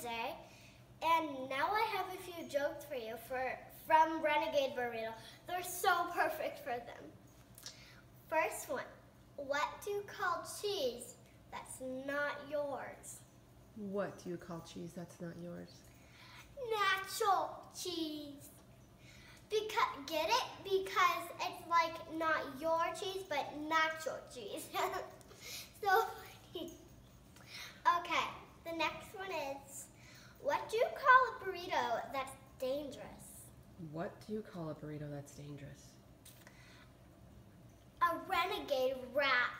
day. And now I have a few jokes for you for from Renegade Burrito. They're so perfect for them. First one. What do you call cheese that's not yours? What do you call cheese that's not yours? Nacho cheese. Because get it? Because it's like not your cheese, but nacho cheese. so is, what do you call a burrito that's dangerous? What do you call a burrito that's dangerous? A renegade wrap.